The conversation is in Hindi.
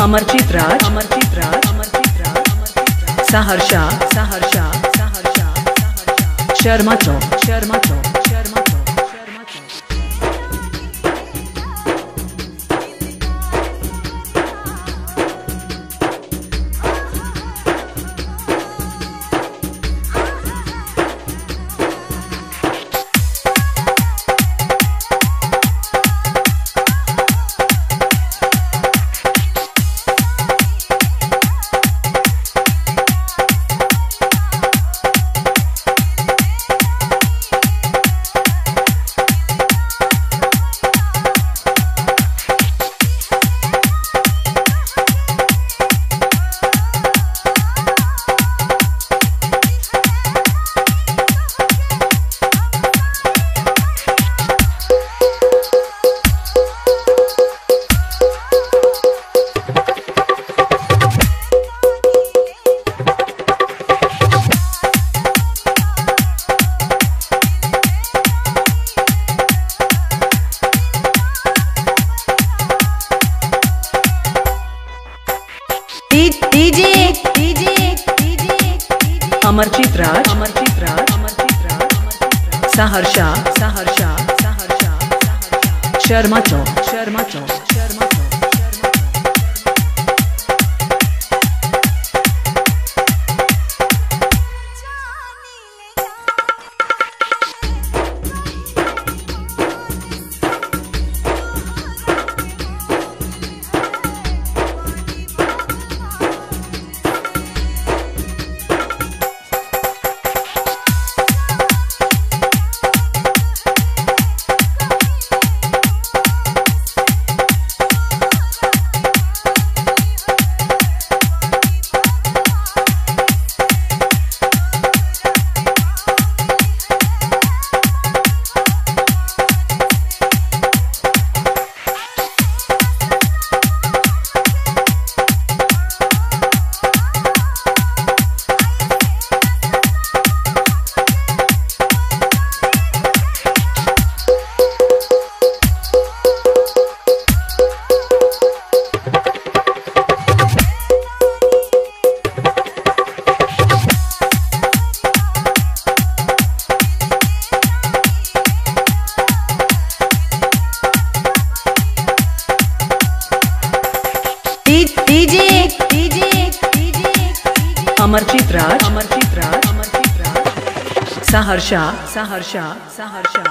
Amarjeet Raj Amarjeet Raj. Amarjeet Raj Saharsa Saharsa Saharsa Sharma Chowk. Sharma Chowk. DJ DJ Amarjeet Raj. Amarjeet Raj Amarjeet Raj Saharsa. Saharsa Saharsa Sharma Chowk Sharma Chowk Amarjeet Raj Amarjeet Raj Amarjeet Raj Saharsa Saharsa Saharsa